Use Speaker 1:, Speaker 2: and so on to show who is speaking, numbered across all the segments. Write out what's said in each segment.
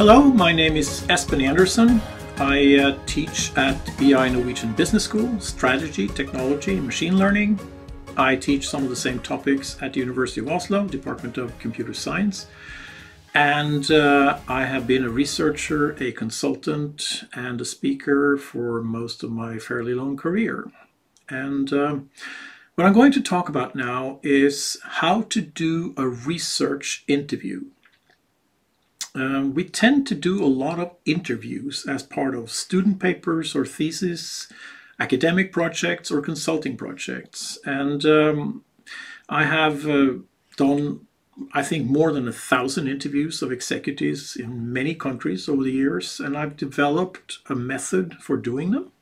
Speaker 1: Hello, my name is Espen Andersen. I uh, teach at BI Norwegian Business School, strategy, technology, and machine learning. I teach some of the same topics at the University of Oslo, Department of Computer Science. And uh, I have been a researcher, a consultant, and a speaker for most of my fairly long career. And um, what I'm going to talk about now is how to do a research interview. Um, we tend to do a lot of interviews as part of student papers or thesis, academic projects or consulting projects. And um, I have uh, done, I think, more than a thousand interviews of executives in many countries over the years, and I've developed a method for doing them.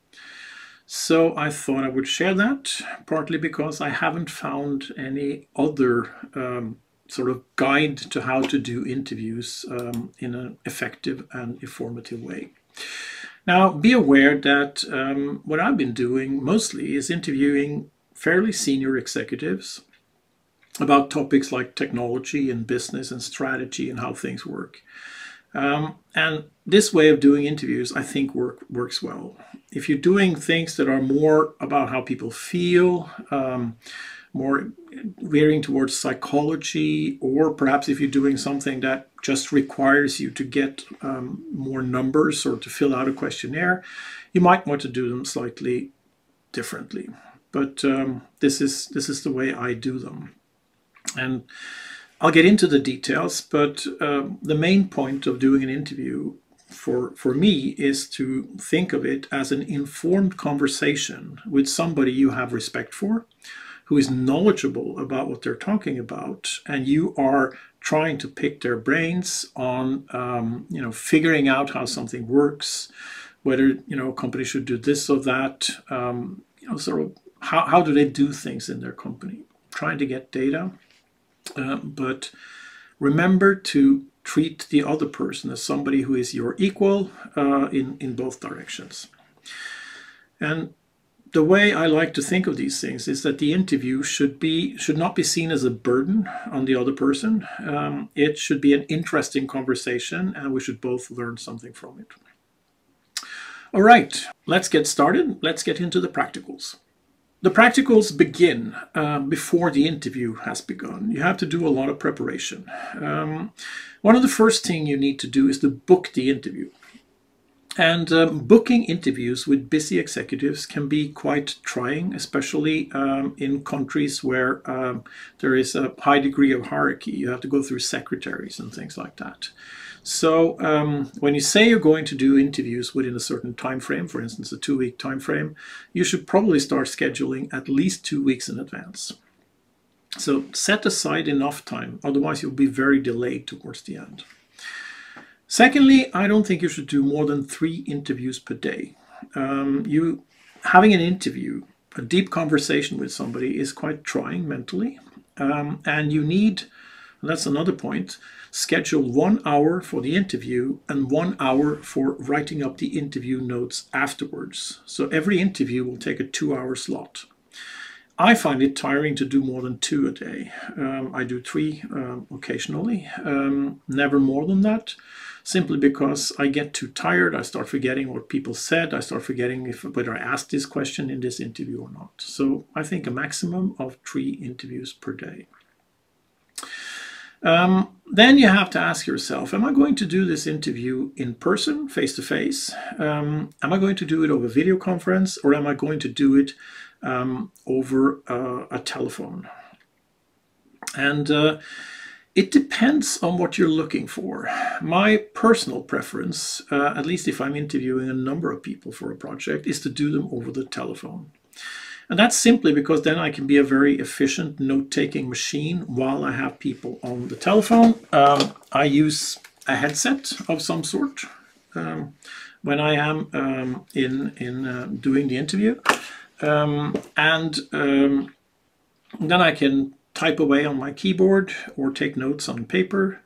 Speaker 1: So I thought I would share that, partly because I haven't found any other um, sort of guide to how to do interviews um, in an effective and informative way. Now, be aware that um, what I've been doing mostly is interviewing fairly senior executives about topics like technology and business and strategy and how things work. Um, and this way of doing interviews, I think, work, works well. If you're doing things that are more about how people feel, um, more veering towards psychology, or perhaps if you're doing something that just requires you to get um, more numbers or to fill out a questionnaire, you might want to do them slightly differently. But um, this is this is the way I do them, and I'll get into the details. But uh, the main point of doing an interview for for me is to think of it as an informed conversation with somebody you have respect for who is knowledgeable about what they're talking about, and you are trying to pick their brains on, um, you know, figuring out how something works, whether you know a company should do this or that, um, you know, sort of how how do they do things in their company, trying to get data, uh, but remember to treat the other person as somebody who is your equal uh, in in both directions. And the way I like to think of these things is that the interview should be should not be seen as a burden on the other person. Um, it should be an interesting conversation, and we should both learn something from it. All right, let's get started. Let's get into the practicals. The practicals begin um, before the interview has begun. You have to do a lot of preparation. Um, one of the first things you need to do is to book the interview. And um, booking interviews with busy executives can be quite trying, especially um, in countries where um, there is a high degree of hierarchy. You have to go through secretaries and things like that. So um, when you say you're going to do interviews within a certain time frame, for instance, a two-week time frame, you should probably start scheduling at least two weeks in advance. So set aside enough time, otherwise you'll be very delayed towards the end. Secondly, I don't think you should do more than three interviews per day. Um, you having an interview, a deep conversation with somebody is quite trying mentally, um, and you need. That's another point. Schedule one hour for the interview and one hour for writing up the interview notes afterwards. So every interview will take a two hour slot. I find it tiring to do more than two a day. Um, I do three um, occasionally, um, never more than that simply because I get too tired. I start forgetting what people said. I start forgetting if whether I asked this question in this interview or not. So I think a maximum of three interviews per day. Um, then you have to ask yourself, am I going to do this interview in person, face to face? Um, am I going to do it over video conference or am I going to do it um, over uh, a telephone? And uh, it depends on what you're looking for. My personal preference, uh, at least if I'm interviewing a number of people for a project, is to do them over the telephone. And that's simply because then I can be a very efficient note-taking machine while I have people on the telephone. Um, I use a headset of some sort um, when I am um, in, in uh, doing the interview. Um, and um, then I can type away on my keyboard or take notes on paper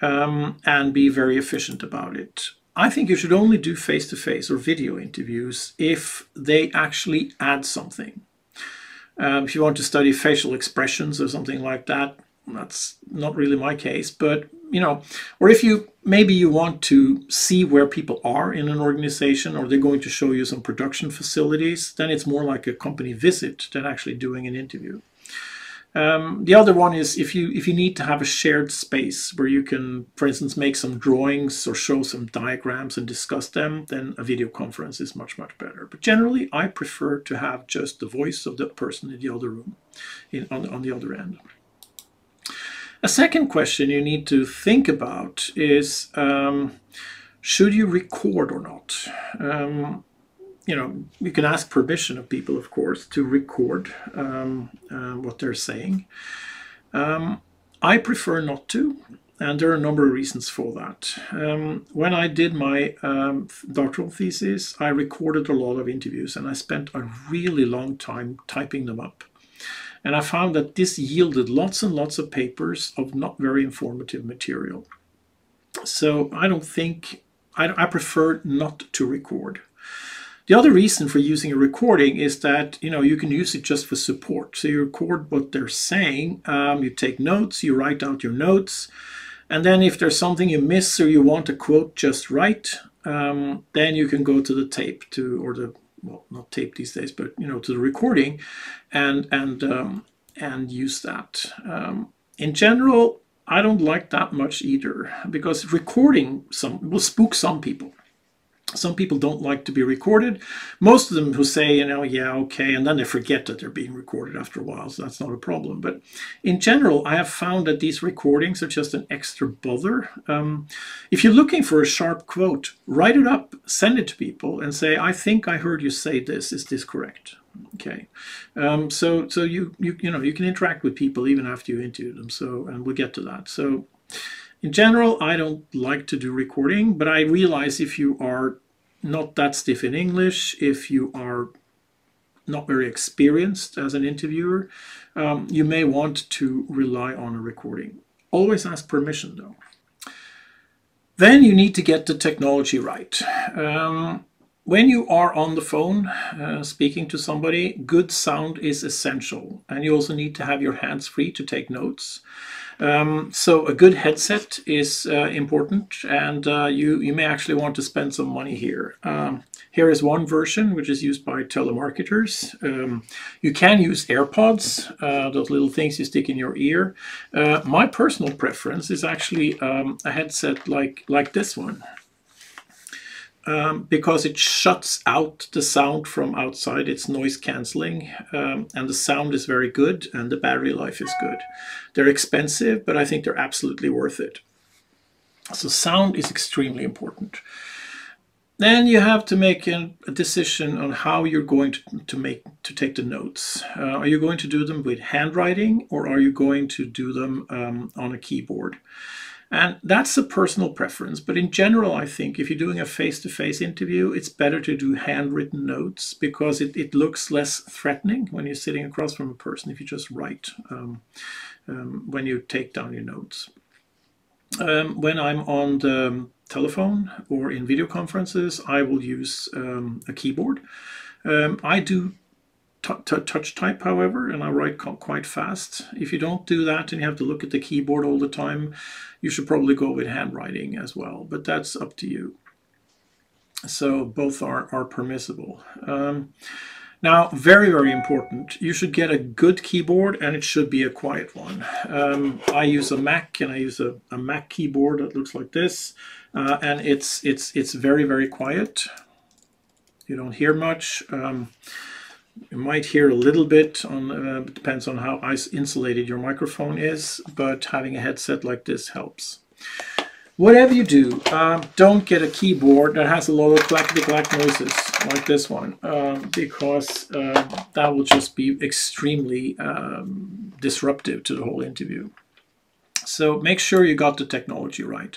Speaker 1: um, and be very efficient about it. I think you should only do face-to-face or video interviews if they actually add something. Um, if you want to study facial expressions or something like that, that's not really my case, but you know, or if you maybe you want to see where people are in an organization or they're going to show you some production facilities, then it's more like a company visit than actually doing an interview. Um, the other one is if you if you need to have a shared space where you can, for instance, make some drawings or show some diagrams and discuss them, then a video conference is much much better. But generally, I prefer to have just the voice of the person in the other room, in, on on the other end. A second question you need to think about is um, should you record or not? Um, you know, you can ask permission of people, of course, to record um, uh, what they're saying. Um, I prefer not to, and there are a number of reasons for that. Um, when I did my um, doctoral thesis, I recorded a lot of interviews, and I spent a really long time typing them up. And I found that this yielded lots and lots of papers of not very informative material. So I don't think, I, I prefer not to record. The other reason for using a recording is that you know you can use it just for support. So you record what they're saying, um, you take notes, you write out your notes, and then if there's something you miss or you want a quote just right, um, then you can go to the tape to or the well not tape these days, but you know to the recording, and and um, and use that. Um, in general, I don't like that much either because recording some will spook some people. Some people don't like to be recorded. Most of them who say, you know, yeah, okay, and then they forget that they're being recorded after a while, so that's not a problem. But in general, I have found that these recordings are just an extra bother. Um, if you're looking for a sharp quote, write it up, send it to people, and say, I think I heard you say this. Is this correct? Okay, um, so so you you you know you can interact with people even after you interview them. So and we'll get to that. So. In general, I don't like to do recording, but I realize if you are not that stiff in English, if you are not very experienced as an interviewer, um, you may want to rely on a recording. Always ask permission though. Then you need to get the technology right. Um, when you are on the phone uh, speaking to somebody, good sound is essential. And you also need to have your hands free to take notes. Um, so a good headset is uh, important and uh, you, you may actually want to spend some money here. Um, here is one version which is used by telemarketers. Um, you can use AirPods, uh, those little things you stick in your ear. Uh, my personal preference is actually um, a headset like, like this one um, because it shuts out the sound from outside. It's noise cancelling um, and the sound is very good and the battery life is good. They're expensive, but I think they're absolutely worth it. So sound is extremely important. Then you have to make a, decision on how you're going to, to make to take the notes. Uh, are you going to do them with handwriting or are you going to do them um, on a keyboard? And that's a personal preference. But in general, I think if you're doing a face to face interview, it's better to do handwritten notes because it, it looks less threatening when you're sitting across from a person if you just write um, um, when you take down your notes. Um, when I'm on the telephone or in video conferences, I will use um, a keyboard. Um, I do touch type, however, and I write quite fast. If you don't do that and you have to look at the keyboard all the time, you should probably go with handwriting as well, but that's up to you. So both are, are permissible. Um, now, very, very important, you should get a good keyboard and it should be a quiet one. Um, I use a Mac and I use a, a Mac keyboard that looks like this, uh, and it's, it's, it's very, very quiet. You don't hear much. Um, you might hear a little bit on uh, depends on how insulated your microphone is but having a headset like this helps. Whatever you do uh, don't get a keyboard that has a lot of clackety clack noises like this one um, because uh, that will just be extremely um, disruptive to the whole interview. So make sure you got the technology right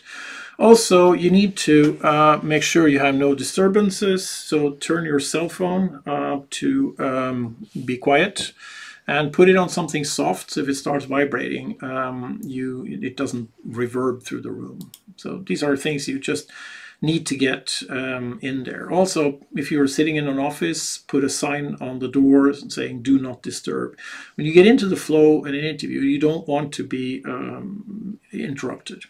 Speaker 1: also, you need to uh, make sure you have no disturbances. So turn your cell phone uh, to um, be quiet and put it on something soft. So if it starts vibrating, um, you it doesn't reverb through the room. So these are things you just need to get um, in there. Also, if you're sitting in an office, put a sign on the door saying "Do not disturb." When you get into the flow in an interview, you don't want to be um, interrupted.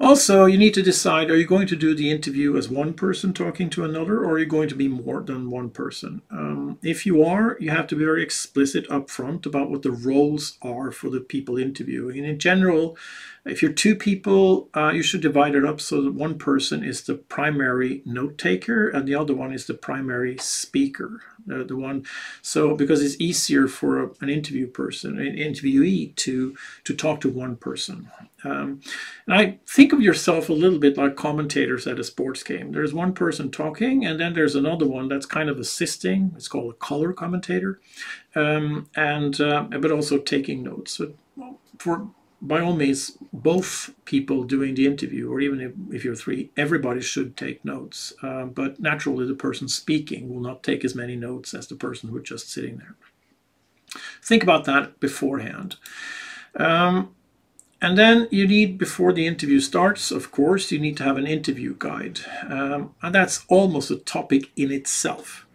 Speaker 1: Also, you need to decide, are you going to do the interview as one person talking to another, or are you going to be more than one person? Um, if you are, you have to be very explicit upfront about what the roles are for the people interviewing. And in general, if you're two people, uh, you should divide it up so that one person is the primary note taker and the other one is the primary speaker. Uh, the one, so because it's easier for a, an interview person, an interviewee, to to talk to one person. Um, and I think of yourself a little bit like commentators at a sports game. There's one person talking, and then there's another one that's kind of assisting. It's called a color commentator, um, and uh, but also taking notes. So, for by all means, both people doing the interview, or even if, if you're three, everybody should take notes. Uh, but naturally, the person speaking will not take as many notes as the person who's just sitting there. Think about that beforehand. Um, and then you need, before the interview starts, of course, you need to have an interview guide. Um, and that's almost a topic in itself.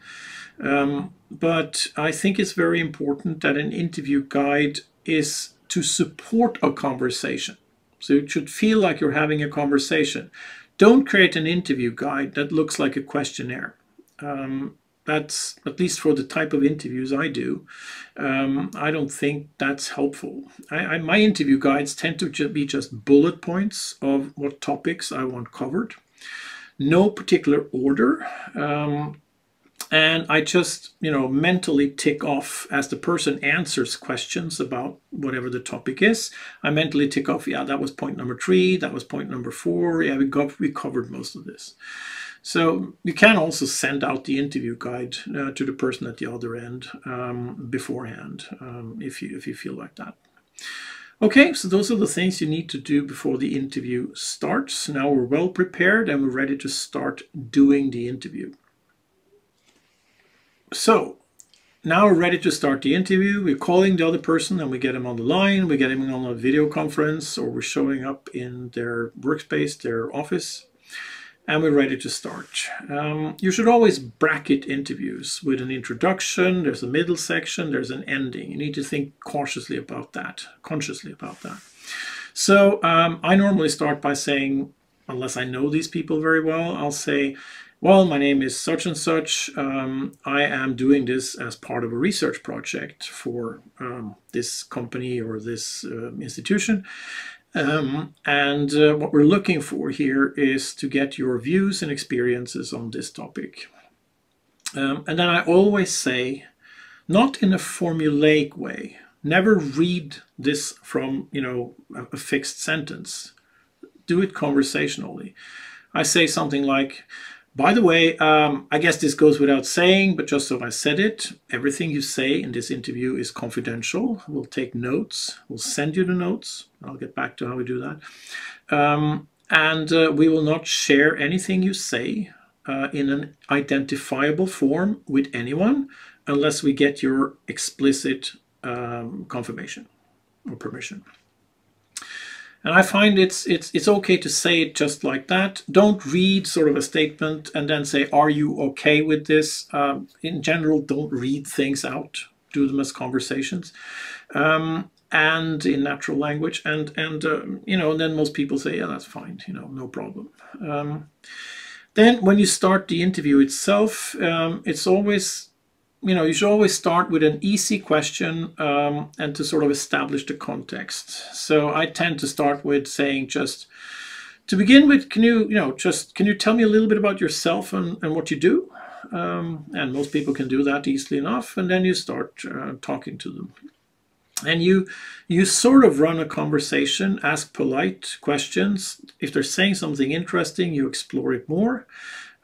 Speaker 1: Um, but I think it's very important that an interview guide is to support a conversation. So it should feel like you're having a conversation. Don't create an interview guide that looks like a questionnaire. Um, that's at least for the type of interviews I do. Um, I don't think that's helpful. I, I, my interview guides tend to be just bullet points of what topics I want covered. No particular order. Um, and I just, you know, mentally tick off as the person answers questions about whatever the topic is. I mentally tick off, yeah, that was point number three, that was point number four. Yeah, we got we covered most of this. So you can also send out the interview guide uh, to the person at the other end um, beforehand, um, if you if you feel like that. Okay, so those are the things you need to do before the interview starts. Now we're well prepared and we're ready to start doing the interview. So now we're ready to start the interview. We're calling the other person and we get him on the line. We get him on a video conference or we're showing up in their workspace, their office, and we're ready to start. Um, you should always bracket interviews with an introduction, there's a middle section, there's an ending. You need to think cautiously about that, consciously about that. So um, I normally start by saying, unless I know these people very well, I'll say, well, my name is such and such. Um, I am doing this as part of a research project for um, this company or this uh, institution. Um, and uh, what we're looking for here is to get your views and experiences on this topic. Um, and then I always say, not in a formulaic way, never read this from, you know, a fixed sentence. Do it conversationally. I say something like, by the way, um, I guess this goes without saying, but just so I said it, everything you say in this interview is confidential. We'll take notes. We'll send you the notes. I'll get back to how we do that. Um, and uh, we will not share anything you say uh, in an identifiable form with anyone unless we get your explicit um, confirmation or permission. And I find it's it's it's okay to say it just like that. Don't read sort of a statement and then say, "Are you okay with this?" Um, in general, don't read things out. Do them as conversations, um, and in natural language. And and um, you know, and then most people say, "Yeah, that's fine. You know, no problem." Um, then when you start the interview itself, um, it's always you know, you should always start with an easy question um, and to sort of establish the context. So I tend to start with saying just, to begin with, can you, you know, just, can you tell me a little bit about yourself and, and what you do? Um, and most people can do that easily enough. And then you start uh, talking to them. And you, you sort of run a conversation, ask polite questions. If they're saying something interesting, you explore it more.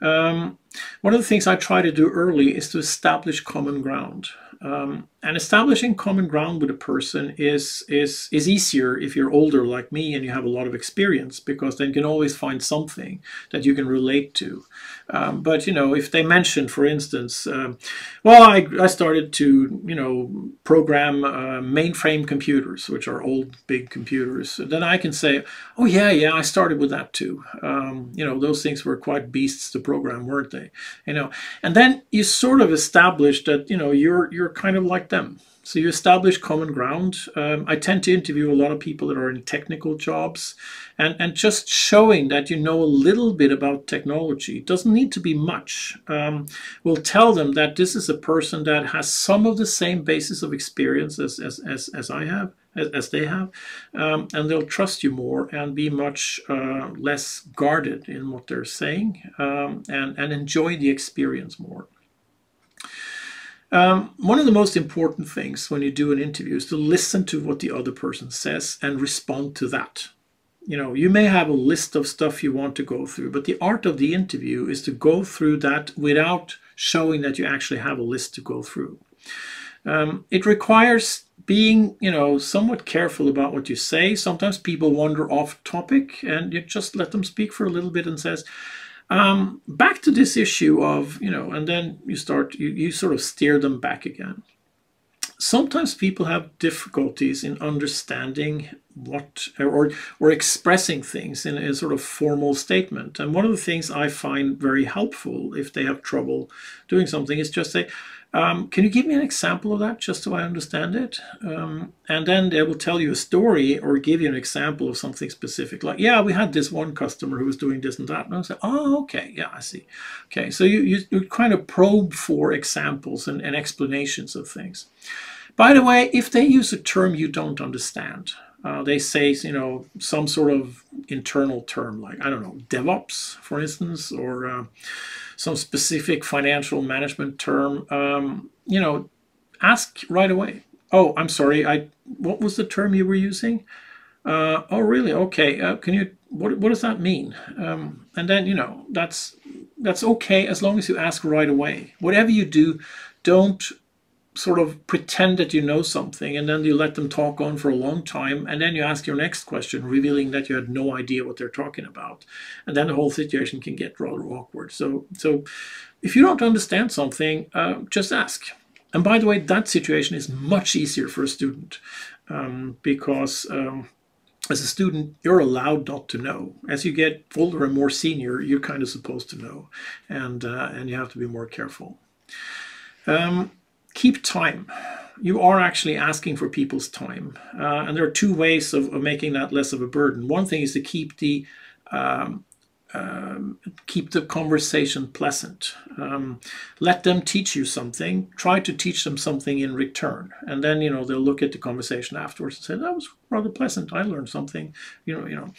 Speaker 1: Um, one of the things I try to do early is to establish common ground. Um, and establishing common ground with a person is is is easier if you're older like me and you have a lot of experience because then you can always find something that you can relate to. Um, but you know, if they mention, for instance, um, well, I, I started to you know program uh, mainframe computers, which are old big computers, then I can say, oh yeah, yeah, I started with that too. Um, you know, those things were quite beasts to program, weren't they? You know, and then you sort of establish that you know you're you're kind of like them. So you establish common ground. Um, I tend to interview a lot of people that are in technical jobs, and, and just showing that you know a little bit about technology it doesn't need to be much. Um, will tell them that this is a person that has some of the same basis of experience as, as, as, as I have, as, as they have, um, and they'll trust you more and be much uh, less guarded in what they're saying um, and, and enjoy the experience more. Um, one of the most important things when you do an interview is to listen to what the other person says and respond to that. You know, you may have a list of stuff you want to go through, but the art of the interview is to go through that without showing that you actually have a list to go through. Um, it requires being, you know, somewhat careful about what you say. Sometimes people wander off topic and you just let them speak for a little bit and says, um, back to this issue of, you know, and then you start, you, you sort of steer them back again. Sometimes people have difficulties in understanding what or or expressing things in a sort of formal statement. And one of the things I find very helpful if they have trouble doing something is just say, um, can you give me an example of that just so I understand it? Um, and then they will tell you a story or give you an example of something specific. Like, yeah, we had this one customer who was doing this and that. And I say, oh, okay, yeah, I see. Okay, so you, you, you kind of probe for examples and, and explanations of things. By the way, if they use a term you don't understand, uh, they say, you know, some sort of internal term like, I don't know, DevOps, for instance, or... Uh, some specific financial management term, um, you know, ask right away. Oh, I'm sorry. I what was the term you were using? Uh, oh, really? Okay. Uh, can you? What What does that mean? Um, and then you know that's that's okay as long as you ask right away. Whatever you do, don't sort of pretend that you know something and then you let them talk on for a long time and then you ask your next question revealing that you had no idea what they're talking about and then the whole situation can get rather awkward so so if you don't understand something uh, just ask and by the way that situation is much easier for a student um, because um, as a student, you're allowed not to know. As you get older and more senior, you're kind of supposed to know, and uh, and you have to be more careful. Um, keep time. You are actually asking for people's time. Uh, and there are two ways of, of, making that less of a burden. One thing is to keep the um, um, keep the conversation pleasant. Um, let them teach you something. Try to teach them something in return, and then you know they'll look at the conversation afterwards and say that was rather pleasant. I learned something. You know, you know,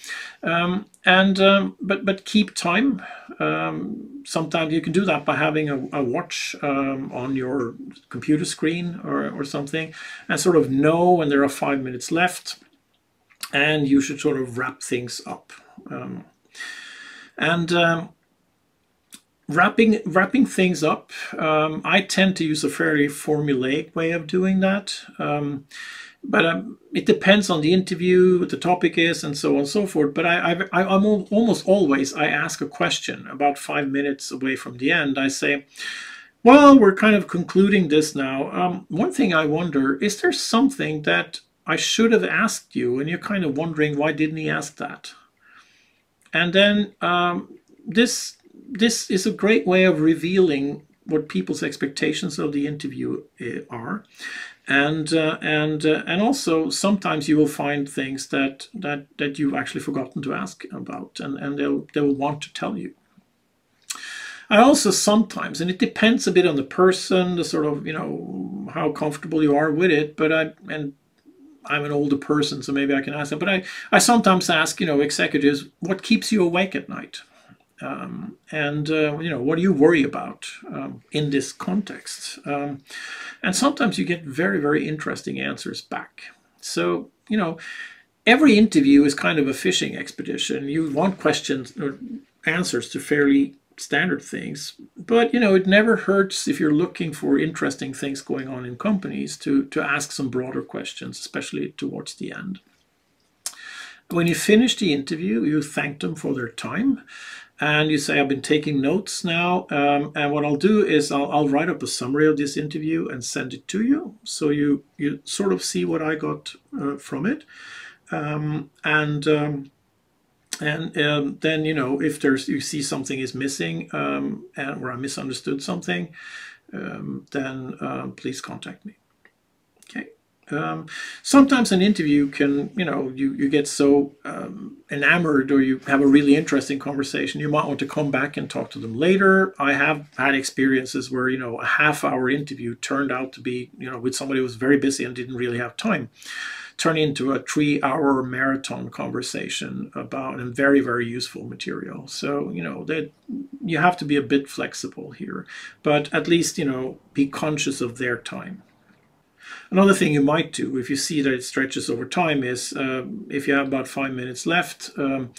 Speaker 1: um, and um, but but keep time. Um, sometimes you can do that by having a, a watch um, on your computer screen or or something, and sort of know when there are five minutes left, and you should sort of wrap things up. And um, wrapping wrapping things up, um, I tend to use a fairly formulaic way of doing that. Um, but um, it depends on the interview, what the topic is, and so on and so forth. But I, I, I'm almost always I ask a question about five minutes away from the end. I say, "Well, we're kind of concluding this now. Um, one thing I wonder is there something that I should have asked you, and you're kind of wondering why didn't he ask that?" And then um, this this is a great way of revealing what people's expectations of the interview uh, are, and uh, and uh, and also sometimes you will find things that that that you've actually forgotten to ask about, and and they'll they will want to tell you. I also sometimes, and it depends a bit on the person, the sort of you know how comfortable you are with it, but I and I'm an older person, so maybe I can ask them. But I, I sometimes ask, you know, executives, what keeps you awake at night? Um, and, uh, you know, what do you worry about um, in this context? Um, and sometimes you get very, very interesting answers back. So, you know, every interview is kind of a fishing expedition. You want questions or answers to fairly standard things. But you know, it never hurts if you're looking for interesting things going on in companies to to ask some broader questions, especially towards the end. When you finish the interview, you thank them for their time and you say, I've been taking notes now. Um, and what I'll do is I'll, I'll, write up a summary of this interview and send it to you. So you, you sort of see what I got uh, from it. Um, and um, and um, then, you know, if there's you see something is missing um, and, or I misunderstood something, um, then please contact me. Um, sometimes an interview can, you know, you, you get so um, enamored or you have a really interesting conversation, you might want to come back and talk to them later. I have had experiences where, you know, a half hour interview turned out to be, you know, with somebody who was very busy and didn't really have time, turn into a three hour marathon conversation about and very, very useful material. So, you know, that you have to be a bit flexible here, but at least, you know, be conscious of their time. Another thing you might do if you see that it stretches over time is um, if you have about five minutes left, um,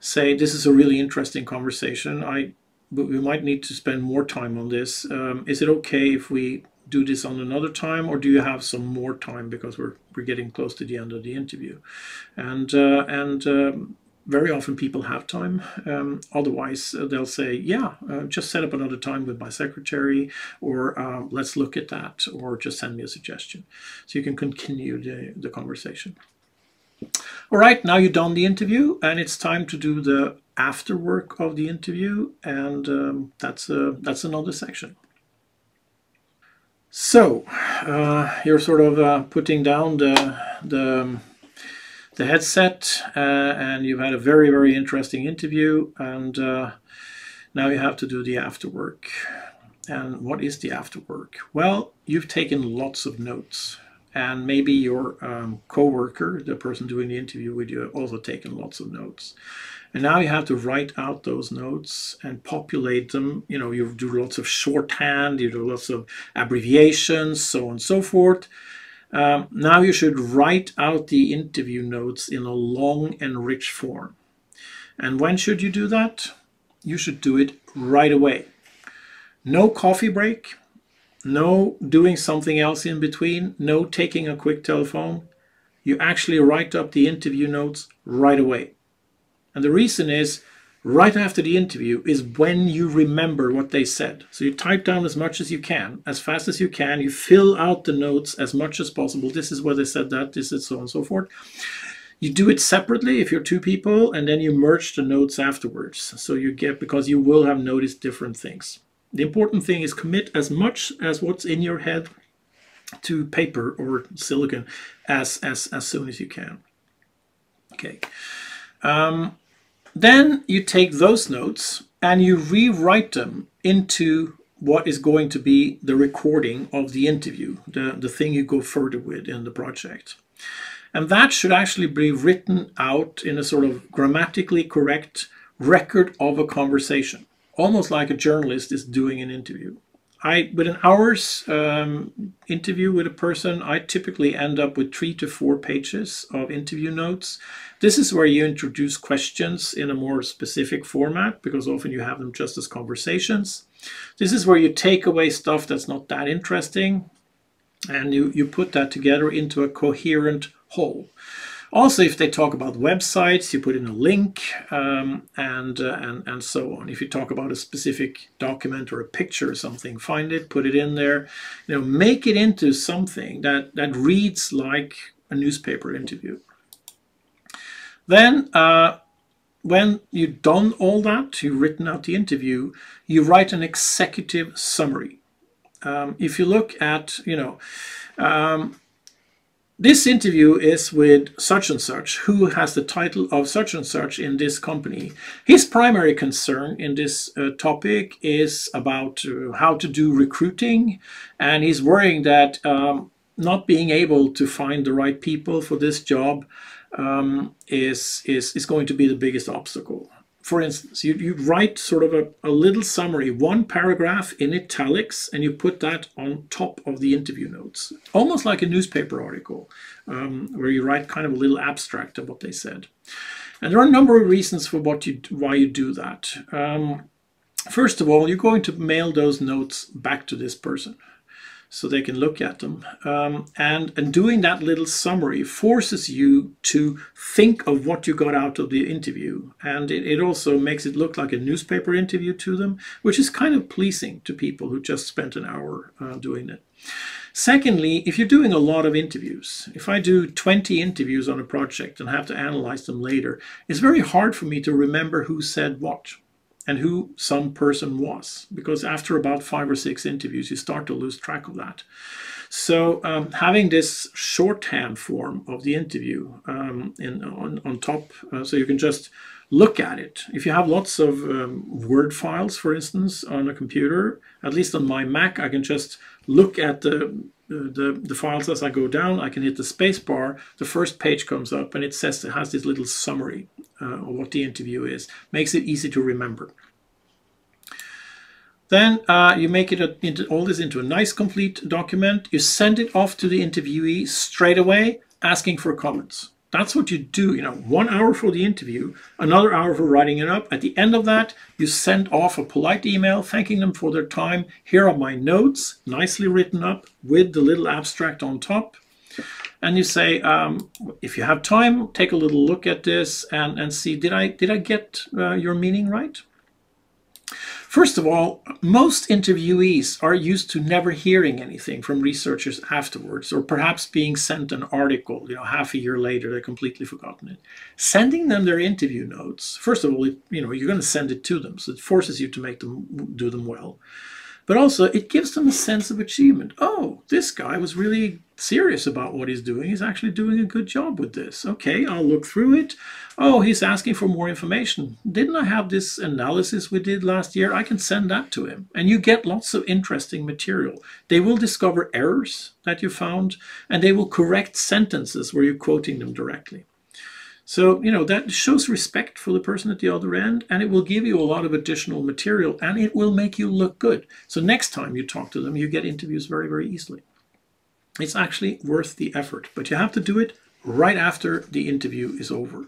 Speaker 1: say this is a really interesting conversation. I we might need to spend more time on this. Um, is it okay if we do this on another time, or do you have some more time because we're we're getting close to the end of the interview? And uh, and um, very often people have time. Um, otherwise, uh, they'll say, yeah, uh, just set up another time with my secretary, or uh, let's look at that, or just send me a suggestion. So you can continue the, the conversation. All right, now you've done the interview, and it's time to do the after work of the interview, and um, that's, uh, that's another section. So, uh, you're sort of uh, putting down the, the the headset uh, and you've had a very, very interesting interview and uh, now you have to do the after work. And what is the after work? Well, you've taken lots of notes and maybe your um, co-worker, the person doing the interview with you, also taken lots of notes. And now you have to write out those notes and populate them. You know, you do lots of shorthand, you do lots of abbreviations, so on and so forth. Um, now you should write out the interview notes in a long and rich form. And when should you do that? You should do it right away. No coffee break, no doing something else in between, no taking a quick telephone. You actually write up the interview notes right away. And the reason is right after the interview is when you remember what they said. So you type down as much as you can, as fast as you can. You fill out the notes as much as possible. This is where they said that, this is so on and so forth. You do it separately if you're two people, and then you merge the notes afterwards. So you get, because you will have noticed different things. The important thing is commit as much as what's in your head to paper or silicon as, as, as soon as you can. Okay. Um, then you take those notes and you rewrite them into what is going to be the recording of the interview, the, the thing you go further with in the project. And that should actually be written out in a sort of grammatically correct record of a conversation, almost like a journalist is doing an interview. I, with an hour's um, interview with a person, I typically end up with three to four pages of interview notes. This is where you introduce questions in a more specific format because often you have them just as conversations. This is where you take away stuff that's not that interesting and you, you put that together into a coherent whole. Also, if they talk about websites, you put in a link um, and, uh, and, and so on. If you talk about a specific document or a picture or something, find it, put it in there. You know, make it into something that, that reads like a newspaper interview. Then, uh, when you've done all that, you've written out the interview, you write an executive summary. Um, if you look at, you know, um, this interview is with such and such, who has the title of such and such in this company. His primary concern in this uh, topic is about uh, how to do recruiting, and he's worrying that um, not being able to find the right people for this job um, is, is, is going to be the biggest obstacle for instance, you, you write sort of a, a little summary, one paragraph in italics, and you put that on top of the interview notes, almost like a newspaper article, um, where you write kind of a little abstract of what they said. And there are a number of reasons for what you why you do that. Um, First of all, you're going to mail those notes back to this person so they can look at them. Um, and, and doing that little summary forces you to think of what you got out of the interview. And it, it also makes it look like a newspaper interview to them, which is kind of pleasing to people who just spent an hour uh, doing it. Secondly, if you're doing a lot of interviews, if I do 20 interviews on a project and have to analyze them later, it's very hard for me to remember who said what and who some person was. Because after about five or six interviews, you start to lose track of that. So um, having this shorthand form of the interview um, in, on, on top, uh, so you can just look at it. If you have lots of um, Word files, for instance, on a computer, at least on my Mac, I can just look at the the, the files as I go down, I can hit the space bar, the first page comes up and it says it has this little summary uh, of what the interview is. Makes it easy to remember. Then uh, you make it a, into, all this into a nice complete document. You send it off to the interviewee straight away, asking for comments. That's what you do, you know, one hour for the interview, another hour for writing it up. At the end of that, you send off a polite email thanking them for their time. Here are my notes, nicely written up with the little abstract on top. And you say, um, if you have time, take a little look at this and, and see, did I, did I get uh, your meaning right? First of all, most interviewees are used to never hearing anything from researchers afterwards, or perhaps being sent an article, you know, half a year later, they've completely forgotten it. Sending them their interview notes, first of all, you know, you're going to send it to them, so it forces you to make them do them well. But also, it gives them a sense of achievement. Oh, this guy was really serious about what he's doing. He's actually doing a good job with this. Okay, I'll look through it. Oh, he's asking for more information. Didn't I have this analysis we did last year? I can send that to him. And you get lots of interesting material. They will discover errors that you found, and they will correct sentences where you're quoting them directly. So, you know, that shows respect for the person at the other end, and it will give you a lot of additional material, and it will make you look good. So next time you talk to them, you get interviews very, very easily. It's actually worth the effort, but you have to do it right after the interview is over.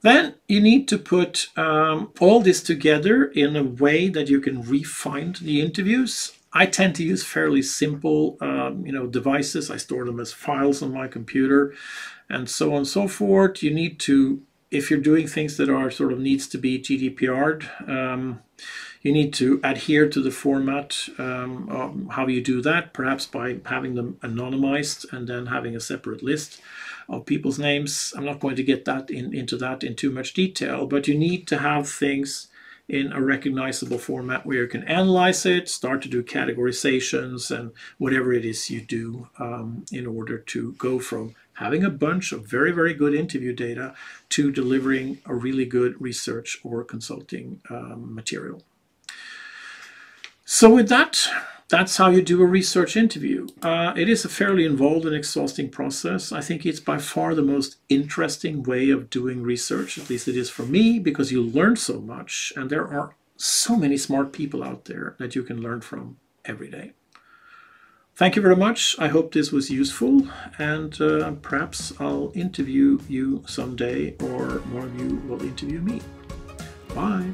Speaker 1: Then you need to put um, all this together in a way that you can refine the interviews. I tend to use fairly simple, um, you know, devices. I store them as files on my computer and so on and so forth. You need to, if you're doing things that are sort of needs to be GDPR'd, um, you need to adhere to the format. Um, how you do that? Perhaps by having them anonymized and then having a separate list of people's names. I'm not going to get that in, into that in too much detail, but you need to have things in a recognizable format where you can analyze it, start to do categorizations and whatever it is you do um, in order to go from having a bunch of very, very good interview data to delivering a really good research or consulting um, material. So with that, that's how you do a research interview. Uh, it is a fairly involved and exhausting process. I think it's by far the most interesting way of doing research, at least it is for me, because you learn so much and there are so many smart people out there that you can learn from every day. Thank you very much. I hope this was useful and uh, perhaps I'll interview you someday or one of you will interview me. Bye.